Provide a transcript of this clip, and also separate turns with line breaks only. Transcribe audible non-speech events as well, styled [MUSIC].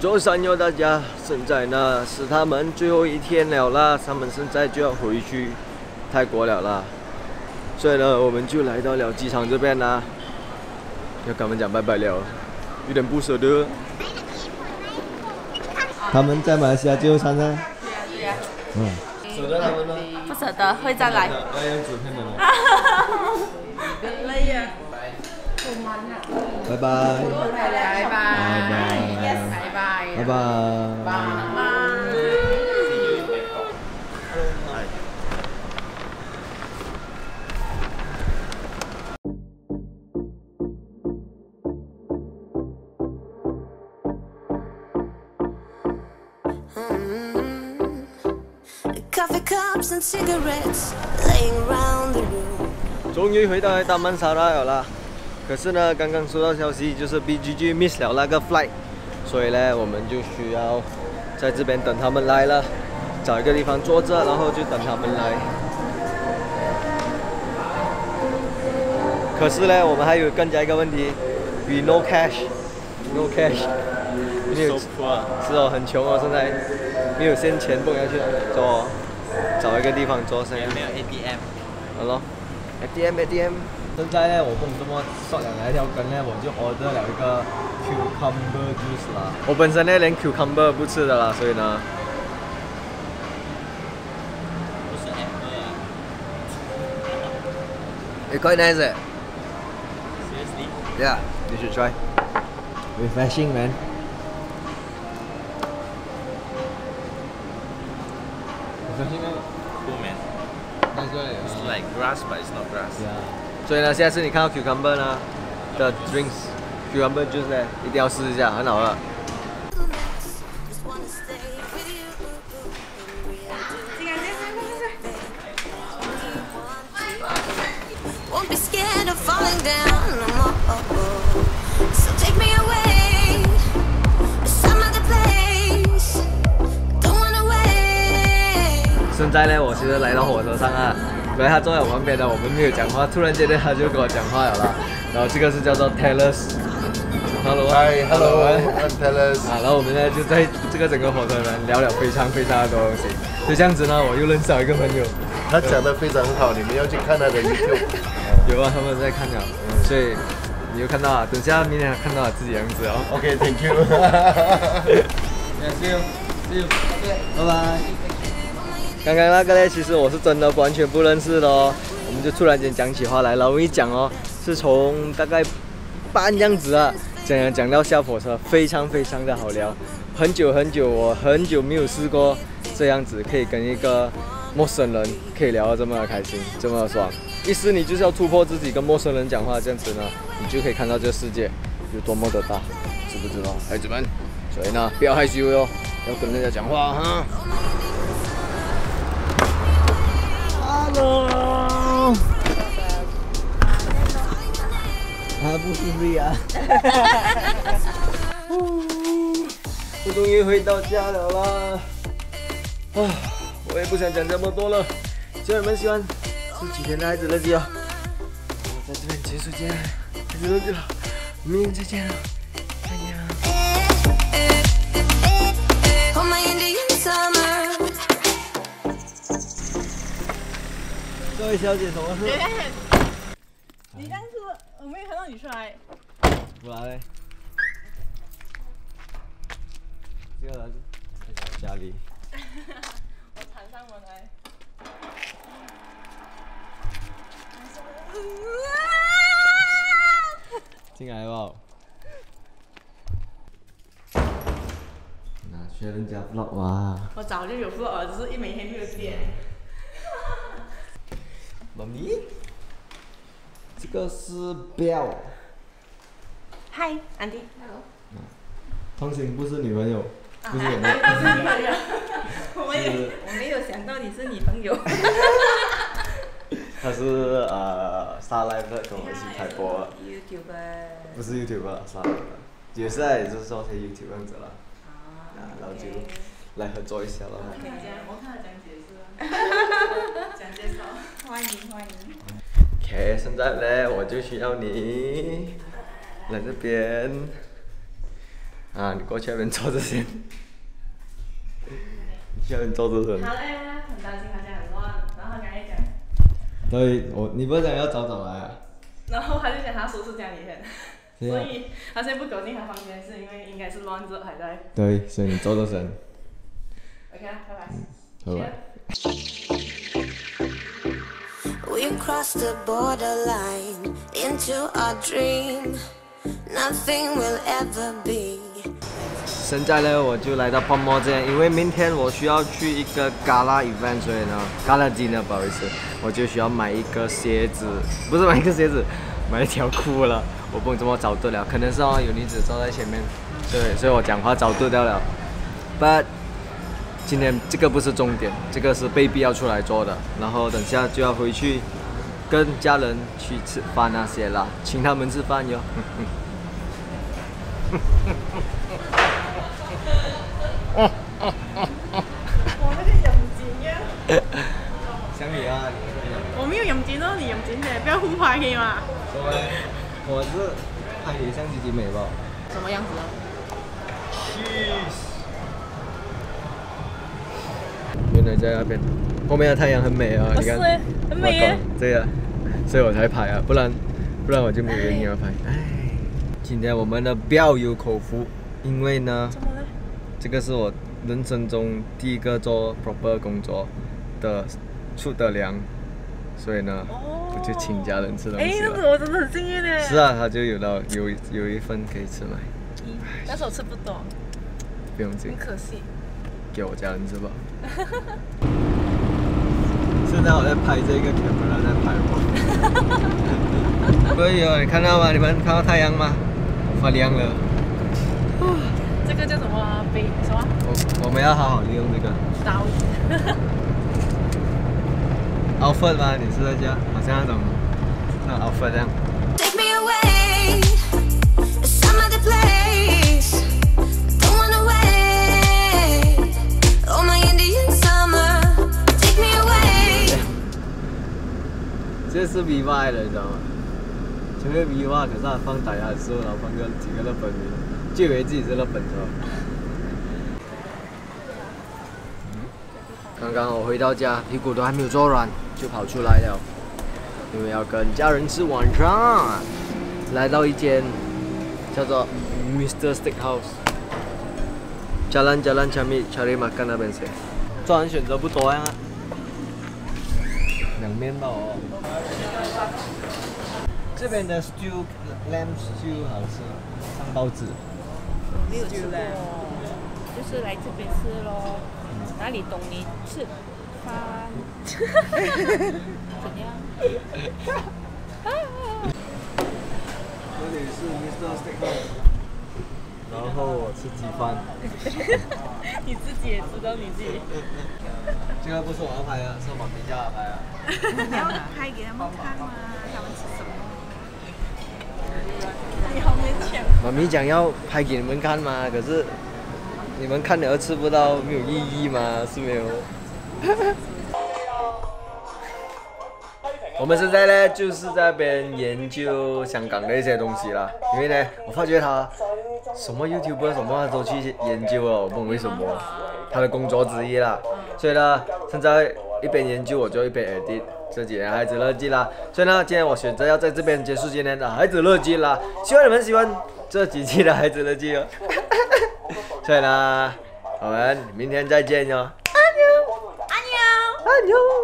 周三哟，大家，现在呢是他们最后一天了啦，他们现在就要回去泰国了啦，所以呢，我们就来到了机场这边啦，要跟他们讲拜拜了，有点不舍得。他们在马来西亚最后三天？
对呀对呀。
嗯，舍得他们吗？
不舍得，会再来。[LAUGHS] 累呀。
拜拜。
拜拜。
拜拜。
拜拜
拜拜。终于回到大曼沙拉了啦，可是呢，刚刚收到消息，就是 B G G miss 了那个 flight。所以呢，我们就需要在这边等他们来了，找一个地方坐着，然后就等他们来。可是呢，我们还有更加一个问题，we no cash，no cash，没有，是哦，很穷哦，现在没有现钱，不能去坐，找一个地方坐先。
没有 ATM，
好咯，ATM ATM。现在呢，我不懂这么刷了那条根呢，我就 order 了一个 cucumber juice 啦。我本身呢连 cucumber 不吃的啦，所以呢，
不是 Apple 啊
it quite nice. eh?
Seriously？
Yeah, you should try. Refreshing, man. Refreshing, man.
Cool man.
That's right.
It's like grass but it's not grass.
Yeah. 所以呢，下次你看到 cucumber 呢的 drinks，cucumber juice 呢，一定要试一下，很好喝。现在呢，我其实来到火车上啊。本来他坐在我旁边的，我们没有讲话，突然间呢，他就跟我讲话了啦。然后这个是叫做 Taylor's。Hello。
Hi, hello, I'm Taylor.
啊，然后我们呢就在这个整个火车里面聊了非常非常的多东西。就这样子呢，我又认识了一个朋友，
他讲的非常好，你们要去看他的 YouTube。
有啊，他们在看了，所以你又看到了，等下明天看到了自己的样子哦。
OK, thank you. [LAUGHS]
Yeah, see you, see you. 拜拜。刚刚那个呢，其实我是真的完全不认识的哦。我们就突然间讲起话来了，我一讲哦，是从大概半样子啊，讲讲讲到下火车，非常非常的好聊。很久很久，我很久没有试过这样子，可以跟一个陌生人可以聊得这么开心，这么爽。意思你就是要突破自己，跟陌生人讲话，这样子呢，你就可以看到这个世界有多么的大，知不知道，孩子们？所以呢，不要害羞哟，要跟人家讲话哈。还 [LAUGHS] 不是这样。我终于回到家了啦！啊，我也不想讲这么多了，希望你们喜欢这几天的孩子日记哦。我在这边结束今天孩子日记了，明天再见了，再见了。
On my Indian summer.
这位小姐，什么事？[LAUGHS]
你当初我没有看到你出来。
不来嘞。这个人在家里。[LAUGHS]
我缠上门来。[LAUGHS]
进来吧。那学人家 vlog 哇。
我早就有 vlog 了，只是一每天没有剪。[LAUGHS]
妈咪，这个是 Bell，
嗨，安迪。Hello。
通行不是女朋友，不是我们。
我们也我没有想到你是女朋友。[LAUGHS]
他是呃 Star Life 的，跟我一起开播
，YouTuber。
不是 YouTuber Star Life 的，也是啊，也就是说是 YouTube 这样子啦。啊，然后就来合作一下了。
我看他讲解释啊。[LAUGHS] 讲介绍。欢迎欢迎。
OK，现在呢，我就需要你来这边。啊，你过去那边坐着先。你去那边坐着先。
他哎呀，很担心他家很乱，然后他刚才讲，
对，我你不是讲要早早来啊？
然后他就讲他叔叔家里很，
对啊
所以他现在不走进他房间，是因为应该是乱着还在。
对，所以你坐着先。
OK 拜，拜拜。
好
you cross the borderline into our dream. Nothing will ever be.
现在呢，我就来到泡沫这，因为明天我需要去一个 gala event，所以呢，gala dinner 不好意思，我就需要买一个鞋子，不是买一个鞋子，买一条裤了。我不能这么早对了，可能是哦有女子坐在前面，对所以我讲话早对掉了。But 今天这个不是重点，这个是被逼要出来做的，然后等下就要回去跟家人去吃饭那些啦，请他们吃饭哟。
我那个飲錢嘅，
想你啊，
我没有飲錢咯，你飲錢嘅，不要互拍可以嗎？
各位，我是拍你相机集美吧。
什么样子的
？Cheese。原來在那边。后面的太阳很美啊，你看。
很美耶。
对呀、所以我才拍啊，不然不然我就没有原因要拍。唉，今天我们的表有口福，因为呢？这个是我人生中第一个做 proper 工作的出的粮，所以呢，我就请家人吃東
哎，
西了。
我真的很幸运呢。
是啊，他就有到有有一份可以吃嘛，
但是我吃不多，
不用紧
很，可惜。
给我家人吃吧。[LAUGHS] 现在我在拍这个 camera 在拍我。可以哦，你看到吗？你们看到太阳吗？发亮了。
这个叫什么杯？什么
我我们要好好利用这个
刀？[LAUGHS]
outfit 吗？你是在家好像那种那这样。
Take me away some other place.
这是 Viva 的，你知道吗？前面 Viva，可是他放打压的时候，然后放个几个日本名，就以为自己是日本是吧？刚刚我回到家，屁股都还没有坐软，就跑出来了，因为要跟家人吃晚上。来到一间叫做 Mr. Steakhouse。Jalan Jalan cari cari makan 那边先。做人选择不多呀。两面包哦。这边的 stew lamb stew 好吃，上包子。
没有吃过，就是来这边吃咯。哪里懂你吃饭？[LAUGHS] 怎样？
这里是 Mr. Steakhouse，然后我吃鸡饭。[LAUGHS]
你自己也知道你自己。
这个不是我要拍的，是我妈咪叫我拍的。
你要拍给他们看吗？他们吃什么？
你好勉強。
妈咪讲要拍给你们看吗，可是你们看了又吃不到，没有意义嘛，是没有。我们现在呢，就是在那边研究香港的一些东西啦，因为呢，我发觉他什么 YouTuber 什么他都去研究了，我不懂为什么，他的工作之一啦。所以呢，现在一边研究我就一边 edit 这几年孩子日记啦。所以呢，今天我选择要在这边结束今天的孩子日记啦，希望你们喜欢这几期的孩子日记哦。[LAUGHS] 所以呢，我们明天再见哟。安妞，安妞，安妞。